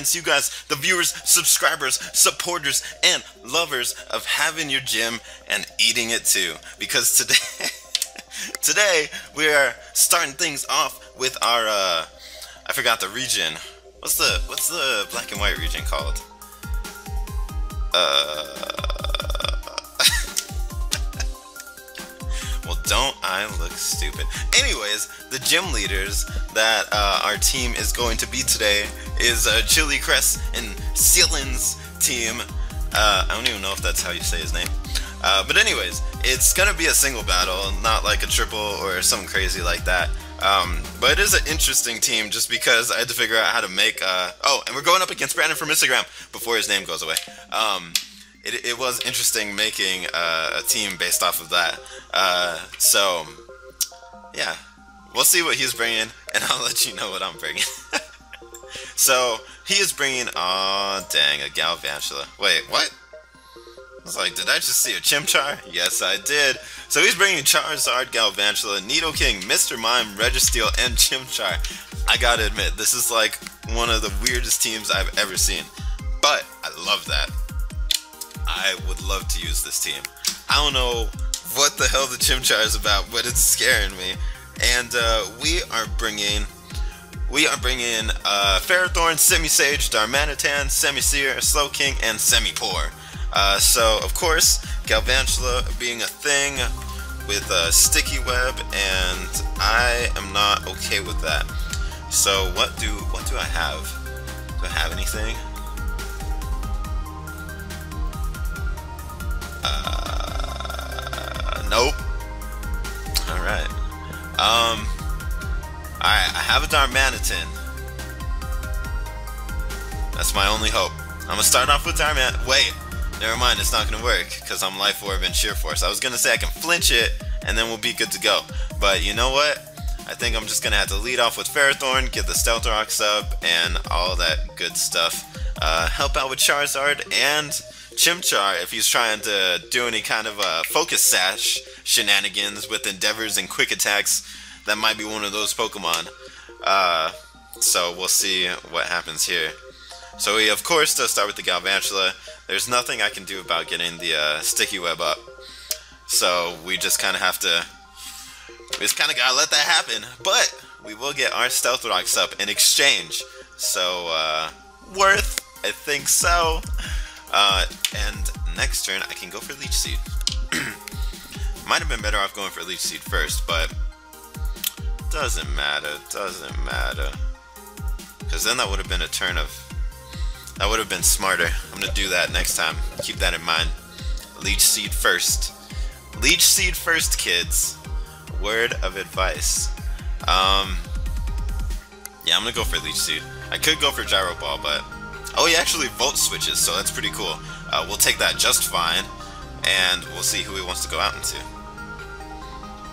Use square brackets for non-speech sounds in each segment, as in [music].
against you guys, the viewers, subscribers, supporters, and lovers of having your gym and eating it too. Because today, [laughs] today we are starting things off with our, uh, I forgot the region. What's the what's the black and white region called? Uh. [laughs] well, don't I look stupid? Anyways, the gym leaders that uh, our team is going to be today is uh, Chili Cress and Cilan's team. Uh, I don't even know if that's how you say his name. Uh, but anyways, it's gonna be a single battle, not like a triple or something crazy like that. Um, but it is an interesting team just because I had to figure out how to make. Uh, oh, and we're going up against Brandon from Instagram before his name goes away. Um, it, it was interesting making uh, a team based off of that. Uh, so, yeah, we'll see what he's bringing, and [laughs] I'll let you know what I'm bringing. [laughs] so, he is bringing, oh dang, a Galvantula. Wait, what? I was like, did I just see a Chimchar? Yes, I did. So he's bringing Charizard, Galvantula, Nidoking, Mr. Mime, Registeel, and Chimchar. I gotta admit, this is like one of the weirdest teams I've ever seen. But I love that. I would love to use this team. I don't know what the hell the Chimchar is about, but it's scaring me. And uh, we are bringing, we are bringing uh, Ferrothorn, Simisage, Darmanitan, Simisear, Slowking, and Simipour. Uh, so, of course, Galvantula being a thing with a sticky web, and I am not okay with that. So, what do what do I have? Do I have anything? Have a. That's my only hope. I'm gonna start off with Darman. Wait. Never mind, it's not gonna work because I'm Life Orb and Sheer Force. I was gonna say I can flinch it and then we'll be good to go. But you know what? I think I'm just gonna have to lead off with Ferrothorn, get the Stealth Rocks up, and all that good stuff. Uh, help out with Charizard and Chimchar if he's trying to do any kind of uh, focus sash shenanigans with endeavors and quick attacks. That might be one of those Pokemon. Uh, so we'll see what happens here. So we of course does start with the Galvantula. There's nothing I can do about getting the uh, sticky web up. So we just kind of have to, we just kind of gotta let that happen. But we will get our Stealth Rocks up in exchange. So, uh, worth, I think so. Uh, and next turn I can go for Leech Seed. [clears throat] Might have been better off going for Leech Seed first, but doesn't matter, doesn't matter. Because then that would have been a turn of that would have been smarter. I'm gonna do that next time. Keep that in mind. Leech Seed first. Leech Seed first, kids. Word of advice. Um, yeah, I'm gonna go for Leech Seed. I could go for Gyro Ball, but... Oh, he actually Volt switches, so that's pretty cool. Uh, we'll take that just fine, and we'll see who he wants to go out into.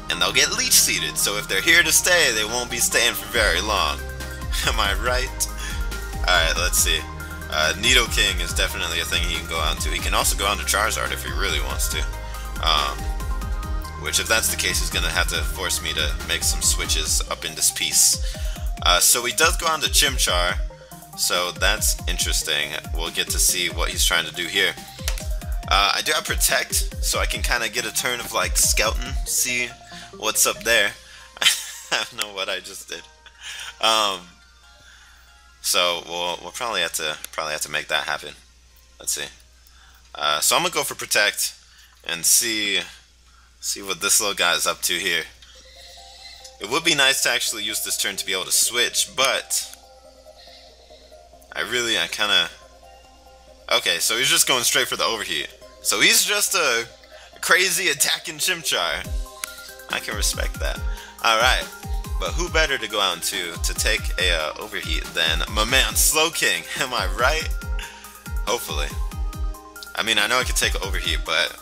And they'll get Leech Seeded, so if they're here to stay, they won't be staying for very long. [laughs] Am I right? Alright, let's see. Uh, Nidoking is definitely a thing he can go on to. He can also go on to Charizard if he really wants to. Um, which, if that's the case, he's going to have to force me to make some switches up in this piece. Uh, so he does go on to Chimchar, so that's interesting. We'll get to see what he's trying to do here. Uh, I do have Protect, so I can kind of get a turn of like scouting, see what's up there. [laughs] I don't know what I just did. Um, so we'll we'll probably have to probably have to make that happen. Let's see. Uh, so I'm gonna go for protect and see see what this little guy is up to here. It would be nice to actually use this turn to be able to switch, but I really I kind of okay. So he's just going straight for the overheat. So he's just a crazy attacking Chimchar. I can respect that. All right. But who better to go out into to take a uh, overheat than my man Slowking? [laughs] Am I right? Hopefully. I mean, I know I could take an overheat, but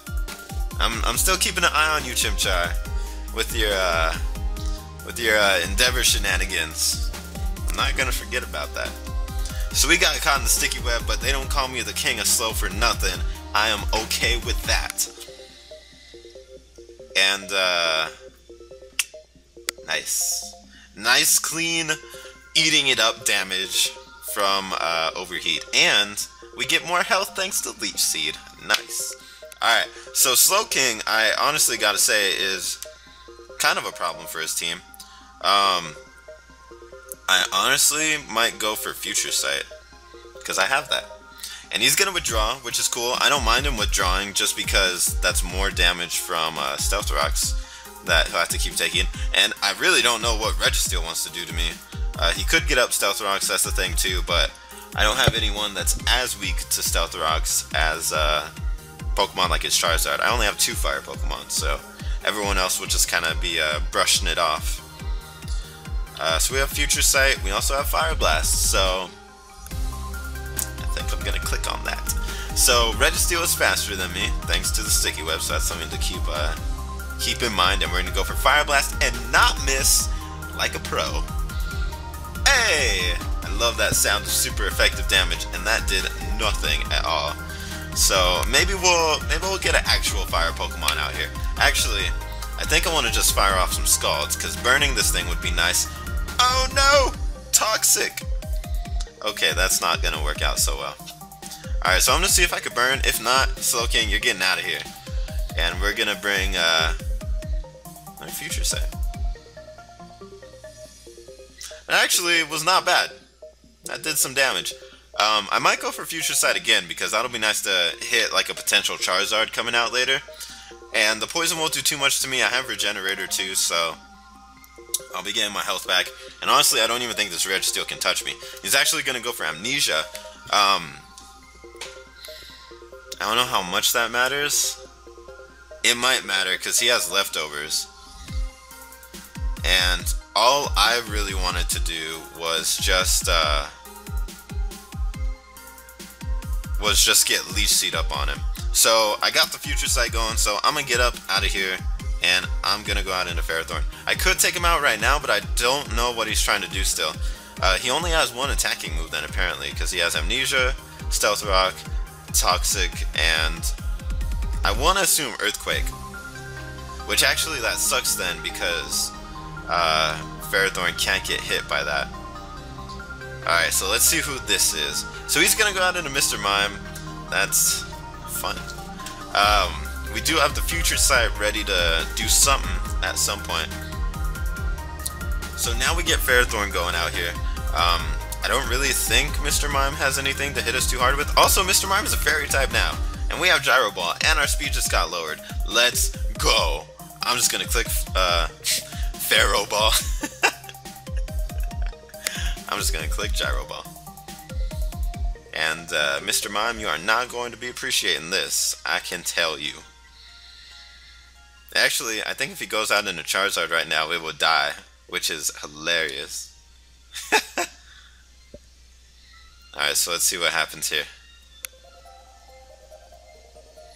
I'm I'm still keeping an eye on you, Chimchar, with your uh, with your uh, Endeavor shenanigans. I'm not gonna forget about that. So we got caught in the sticky web, but they don't call me the king of slow for nothing. I am okay with that. And uh Nice. Nice, clean eating it up damage from uh, overheat. And we get more health thanks to Leech Seed. Nice. Alright, so Slowking, I honestly gotta say, is kind of a problem for his team. Um, I honestly might go for Future Sight, because I have that. And he's going to withdraw, which is cool. I don't mind him withdrawing just because that's more damage from uh, Stealth Rocks that he'll have to keep taking. And I really don't know what Registeel wants to do to me. Uh, he could get up Stealth Rocks, that's the thing too, but I don't have anyone that's as weak to Stealth Rocks as uh, Pokemon like his Charizard. I only have two Fire Pokemon, so everyone else will just kind of be uh, brushing it off. Uh, so we have Future Sight, we also have Fire Blast, so I'm gonna click on that. So Registeel is faster than me, thanks to the sticky web, so that's something to keep uh, keep in mind. And we're gonna go for Fire Blast and not miss like a pro. Hey! I love that sound of super effective damage, and that did nothing at all. So maybe we'll maybe we'll get an actual fire Pokemon out here. Actually, I think I want to just fire off some Scalds, because burning this thing would be nice. Oh no! Toxic! Okay, that's not gonna work out so well. Alright, so I'm gonna see if I can burn. If not, Slowking, you're getting out of here. And we're gonna bring uh my future sight. It actually was not bad. That did some damage. Um, I might go for Future Sight again because that'll be nice to hit like a potential Charizard coming out later. And the poison won't do too much to me. I have Regenerator too, so I'll be getting my health back. And honestly, I don't even think this red Registeel can touch me. He's actually going to go for Amnesia. Um, I don't know how much that matters. It might matter because he has leftovers. And all I really wanted to do was just uh, was just get Leech Seed up on him. So I got the Future Sight going, so I'm gonna get up out of here and I'm gonna go out into Ferrothorn. I could take him out right now, but I don't know what he's trying to do still. Uh, he only has one attacking move then apparently, because he has Amnesia, Stealth Rock, Toxic, and I want to assume Earthquake. Which actually that sucks then because uh, Ferrothorn can't get hit by that. Alright, so let's see who this is. So he's gonna go out into Mr. Mime. That's fun. Um, we do have the future sight ready to do something at some point. So now we get Ferrothorn going out here. Um, I don't really think Mr. Mime has anything to hit us too hard with. Also, Mr. Mime is a fairy type now. And we have Gyro Ball, and our speed just got lowered. Let's go. I'm just gonna click uh, [laughs] Pharaoh Ball. [laughs] I'm just gonna click Gyro Ball. And uh, Mr. Mime, you are not going to be appreciating this. I can tell you. Actually, I think if he goes out into Charizard right now, it will die, which is hilarious. [laughs] Alright, so let's see what happens here.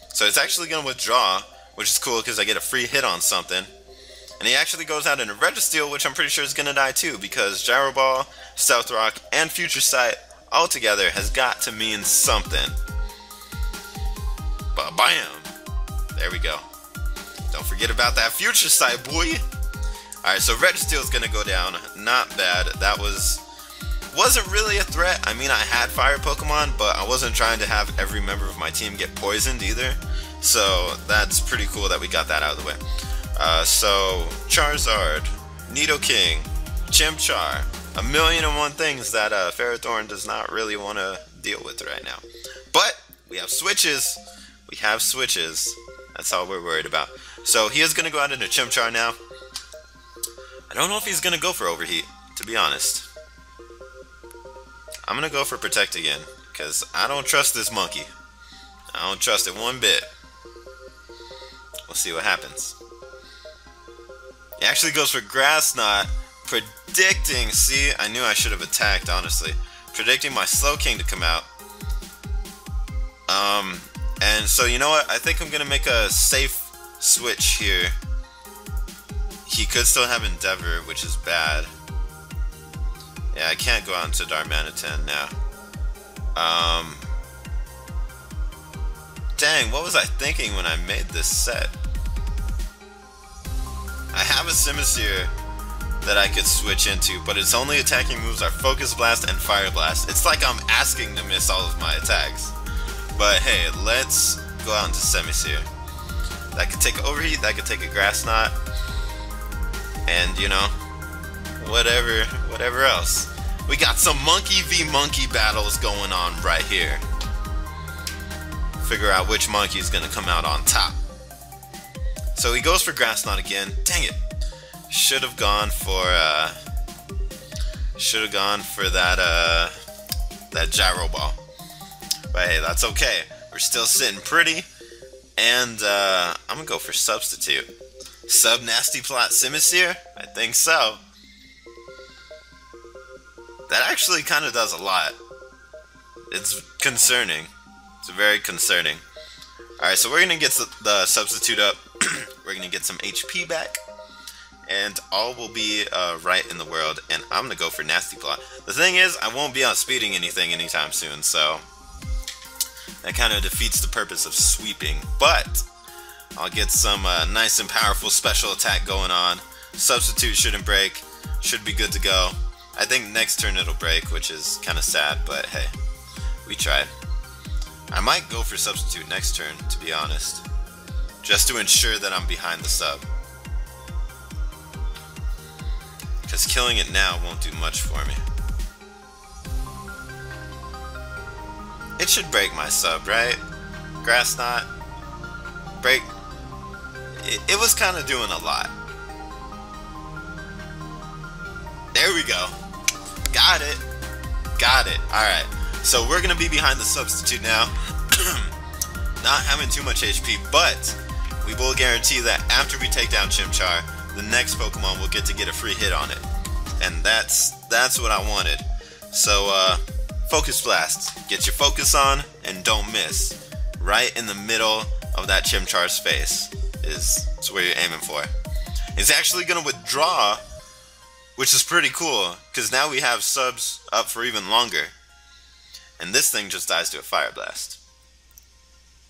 So it's actually going to withdraw, which is cool because I get a free hit on something. And he actually goes out into Registeel, which I'm pretty sure is going to die too, because Gyro Ball, Stealth Rock, and Future Sight all together has got to mean something. Ba bam! There we go. Don't forget about that future sight, boy. Alright, so Registeel is going to go down. Not bad. That was... Wasn't really a threat. I mean, I had fire Pokemon, but I wasn't trying to have every member of my team get poisoned either. So, that's pretty cool that we got that out of the way. Uh, so, Charizard, Nidoking, Chimchar, a million and one things that uh, Ferrothorn does not really want to deal with right now. But, we have switches. We have switches. That's all we're worried about. So he is going to go out into Chimchar now. I don't know if he's going to go for Overheat, to be honest. I'm going to go for Protect again, because I don't trust this monkey. I don't trust it one bit. We'll see what happens. He actually goes for Grass Knot, predicting, see, I knew I should have attacked, honestly. Predicting my Slowking to come out. Um, and so you know what, I think I'm going to make a safe switch here. He could still have Endeavor, which is bad. Yeah, I can't go out into Darmanitan now. Um, dang, what was I thinking when I made this set? I have a Simisear that I could switch into, but its only attacking moves are Focus Blast and Fire Blast. It's like I'm asking to miss all of my attacks. But hey, let's go out into Simisear. That could take Overheat, that could take a Grass Knot, and you know, whatever, whatever else. We got some monkey v monkey battles going on right here. Figure out which monkey is gonna come out on top. So he goes for Grass Knot again. Dang it. Should have gone for uh should have gone for that uh that gyro ball. But hey, that's okay. We're still sitting pretty. And uh I'm gonna go for substitute. Sub nasty plot Simisear? I think so. That actually kind of does a lot. It's concerning. It's very concerning. Alright, so we're gonna get the substitute up. [clears throat] we're gonna get some HP back. And all will be uh, right in the world. And I'm gonna go for Nasty Plot. The thing is, I won't be outspeeding anything anytime soon, so... That kind of defeats the purpose of sweeping. But, I'll get some uh, nice and powerful special attack going on. Substitute shouldn't break. Should be good to go. I think next turn it'll break, which is kind of sad, but hey, we tried. I might go for substitute next turn, to be honest. Just to ensure that I'm behind the sub. Because killing it now won't do much for me. It should break my sub, right? Grass knot. Break. It, it was kind of doing a lot. There we go. Got it. Got it. Alright. So we're going to be behind the substitute now. [clears throat] Not having too much HP, but we will guarantee that after we take down Chimchar, the next Pokemon will get to get a free hit on it. And that's that's what I wanted. So uh, Focus Blast. Get your focus on and don't miss. Right in the middle of that Chimchar's face is, is where you're aiming for. It's actually going to withdraw which is pretty cool, because now we have subs up for even longer. And this thing just dies to a Fire Blast.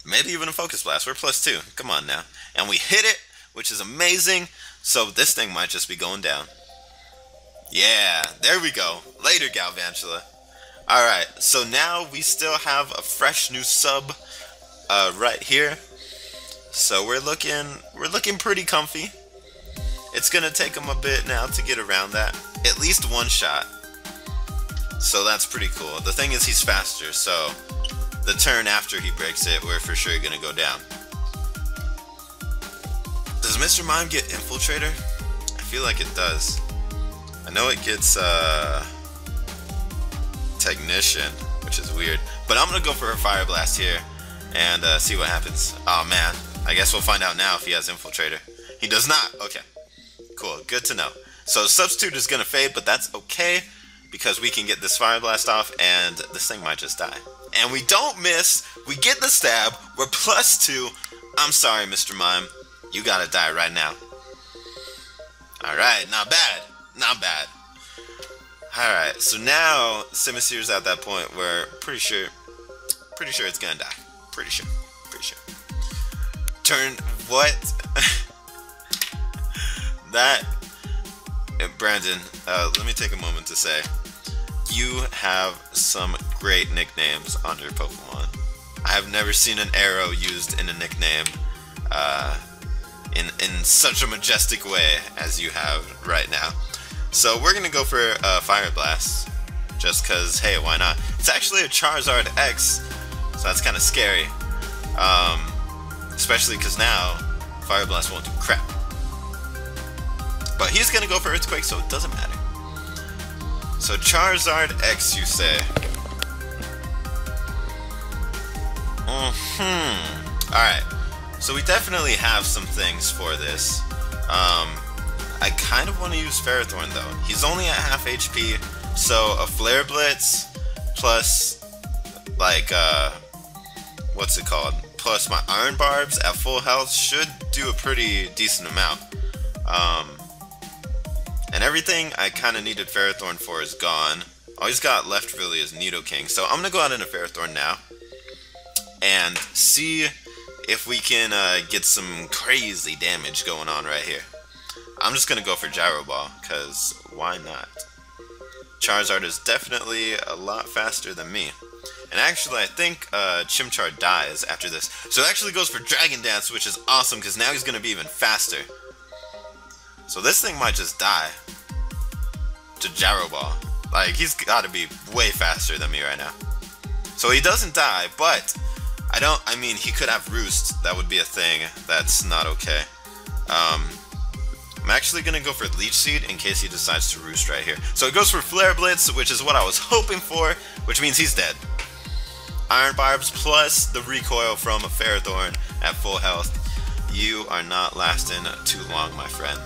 Maybe even a Focus Blast. We're plus two. Come on now. And we hit it, which is amazing. So this thing might just be going down. Yeah, there we go. Later, Galvantula. Alright, so now we still have a fresh new sub uh, right here. So we're looking we're looking pretty comfy. It's to take him a bit now to get around that. At least one shot. So that's pretty cool. The thing is he's faster, so the turn after he breaks it, we're for sure to go down. Does Mr. Mime get Infiltrator? I feel like it does. I know it gets uh, Technician, which is weird. But I'm to go for a Fire Blast here and uh, see what happens. Oh man, I guess we'll find out now if he has Infiltrator. He does not. Okay. Cool, good to know. So substitute is to fade, but that's okay because we can get this fire blast off and this thing might just die. And we don't miss, we get the stab, we're plus two. I'm sorry, Mr. Mime, you gotta die right now. Alright, not bad, not bad. Alright, so now Simisear's at that point where pretty sure, pretty sure it's gonna die. Pretty sure, pretty sure. Turn, what? [laughs] that uh, Brandon, uh, let me take a moment to say you have some great nicknames on your Pokemon. I have never seen an arrow used in a nickname uh, in in such a majestic way as you have right now. So we're gonna go for uh, Fire Blast, just cause hey, why not? It's actually a Charizard X, so that's kind of scary. Um, especially cause now Fire Blast won't do crap. But he's gonna go for Earthquake, so it doesn't matter. So Charizard X, you say? hmm. Alright. So we definitely have some things for this. Um, I kind of want to use Ferrothorn, though. He's only at half HP, so a Flare Blitz plus, like, uh, what's it called? Plus my Iron Barbs at full health should do a pretty decent amount. Um, and everything I kind of needed Ferrothorn for is gone. All he's got left really is Nidoking. So I'm going to go out into Ferrothorn now. And see if we can uh, get some crazy damage going on right here. I'm just gonna go for Gyro Ball, because why not? Charizard is definitely a lot faster than me. And actually, I think uh, Chimchar dies after this. So it actually goes for Dragon Dance, which is awesome, because now he's going to be even faster. So this thing might just die to Gyro Ball. Like, he's got to be way faster than me right now. So he doesn't die, but I don't, I mean, he could have Roost. That would be a thing. That's not okay. Um, I'm actually going to go for Leech Seed in case he decides to Roost right here. So it goes for Flare Blitz, which is what I was hoping for, which means he's dead. Iron Barbs plus the recoil from a Ferrothorn at full health. You are not lasting too long, my friend.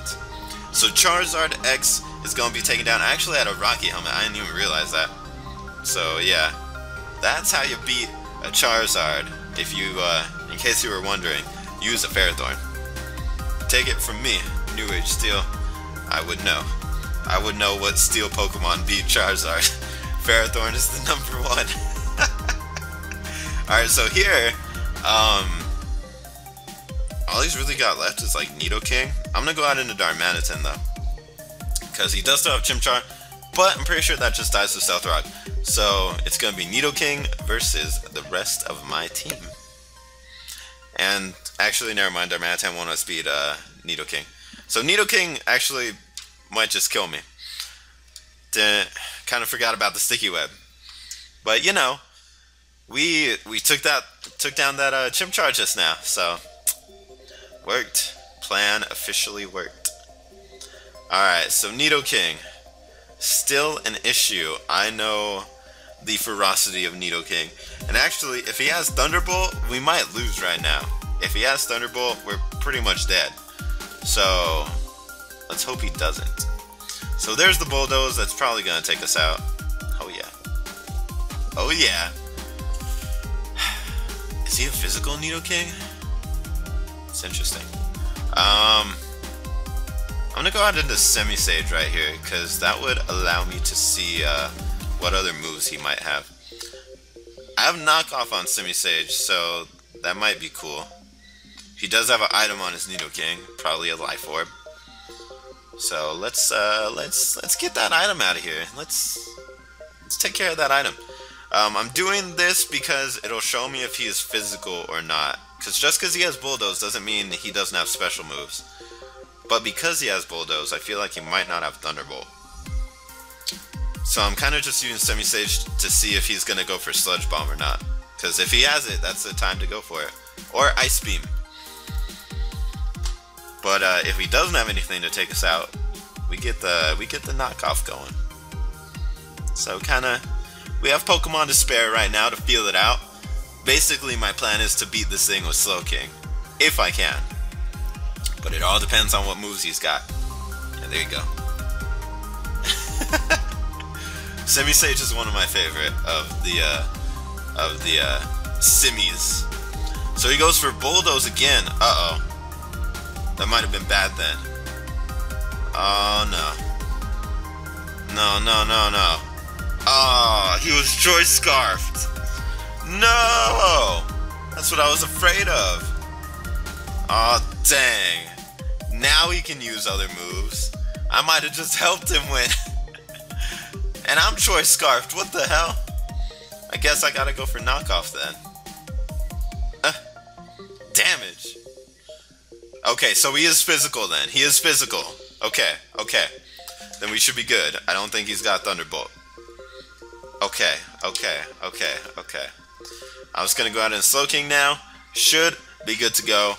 So Charizard X is going to be taken down. I actually had a Rocky helmet. I didn't even realize that. So yeah, that's how you beat a Charizard. If you, uh, in case you were wondering, use a Ferrothorn. Take it from me, New Age Steel. I would know. I would know what Steel Pokemon beat Charizard. [laughs] Ferrothorn is the number one. [laughs] Alright, so here, um, all he's really got left is like Nidoking. I'm gonna go out into Darmanitan though. Because he does still have Chimchar, but I'm pretty sure that just dies to Stealth Rock. So it's gonna be Nidoking versus the rest of my team. And actually, never mind, Darmanitan won't outspeed uh, Nidoking. So Nidoking actually might just kill me. kind of forgot about the sticky web. But you know, we we took that took down that uh, Chimchar just now, so worked. Plan officially worked. Alright, so Nidoking. Still an issue. I know the ferocity of Nidoking. And actually, if he has Thunderbolt, we might lose right now. If he has Thunderbolt, we're pretty much dead. So, let's hope he doesn't. So there's the Bulldoze that's probably going to take us out. Oh yeah. Oh yeah. [sighs] Is he a physical Nidoking? It's interesting. Um, I'm gonna go out into Simisage right here because that would allow me to see uh, what other moves he might have. I have knockoff on Simisage, so that might be cool. He does have an item on his Nidoking, probably a Life Orb. So let's uh, let's let's get that item out of here. Let's let's take care of that item. Um, I'm doing this because it'll show me if he is physical or not. Because just because he has Bulldoze doesn't mean he doesn't have special moves. But because he has Bulldoze, I feel like he might not have Thunderbolt. So I'm kind of just using Simisage to see if he's going to go for Sludge Bomb or not. Because if he has it, that's the time to go for it. Or Ice Beam. But uh, if he doesn't have anything to take us out, we get the we get the knockoff going. So kind of we have Pokemon to spare right now to feel it out. Basically, my plan is to beat this thing with Slowking. If I can. But it all depends on what moves he's got. And there you go. [laughs] Simisage is one of my favorite of the, uh, of the, uh, Simmies. So he goes for Bulldoze again. Uh-oh. That might have been bad then. Oh, no. No, no, no, no. Oh, he was choice scarfed. No! That's what I was afraid of. Oh, dang. Now he can use other moves. I might have just helped him win. [laughs] and I'm choice scarfed. What the hell? I guess I gotta go for knockoff then. Uh, damage. Okay, so he is physical then. He is physical. Okay, okay. Then we should be good. I don't think he's got Thunderbolt. Okay, okay, okay, okay. I'm just gonna go out and Slowking now. Should be good to go.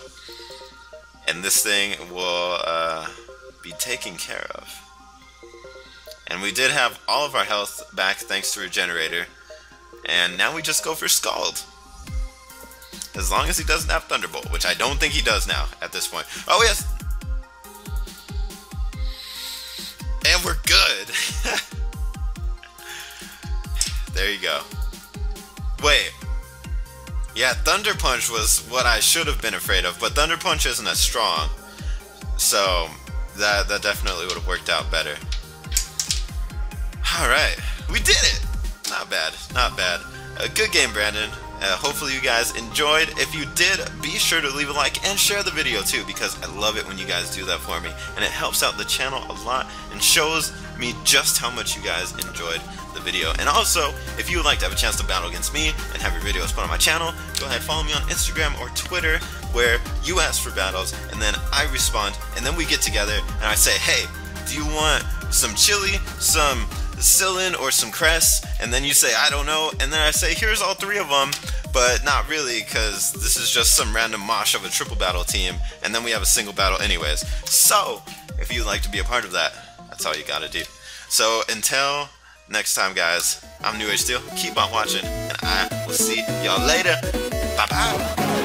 And this thing will uh, be taken care of. And we did have all of our health back thanks to Regenerator. And now we just go for Scald. As long as he doesn't have Thunderbolt, which I don't think he does now at this point. Oh, yes! And we're good! [laughs] There you go. Wait. Yeah, Thunder Punch was what I should have been afraid of, but Thunder Punch isn't as strong. So, that, that definitely would have worked out better. Alright, we did it! Not bad, not bad. A good game, Brandon. Uh, hopefully you guys enjoyed. If you did, be sure to leave a like and share the video too because I love it when you guys do that for me and it helps out the channel a lot and shows me just how much you guys enjoyed the video. And also, if you would like to have a chance to battle against me and have your videos put on my channel, go ahead and follow me on Instagram or Twitter where you ask for battles and then I respond and then we get together and I say, hey, do you want some chili, some Cilan, or some Cress? And then you say, I don't know. And then I say, here's all three of them but not really because this is just some random mosh of a triple battle team and then we have a single battle anyways. So, if you'd like to be a part of that, that's all you gotta do. So until next time guys, I'm New Age Steel, keep on watching, and I will see y'all later. Bye bye.